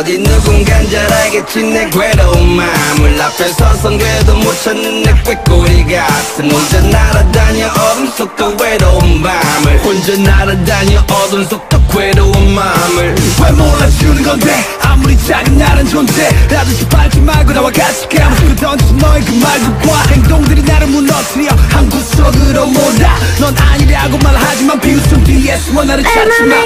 잘 알겠지 내 괴로운 마음을 앞에 서선 괴도 못 찾는 내 꾀꼬리 같은 혼자 날아다녀 어둠 속도 외로운 밤을 혼자 날아다녀 어둠 속도 괴로운 마음을 왜 몰라주는 건데? 아무리 작은 나란 존재 라듯이 밟지 말고 나와 같이 가고 그 던진 너의 그 말들과 행동들이 나를 무너뜨려 한 구석으로 몰아. 넌 아니라고 말하지만 비웃음 뒤에 숨어 나를 찾지마.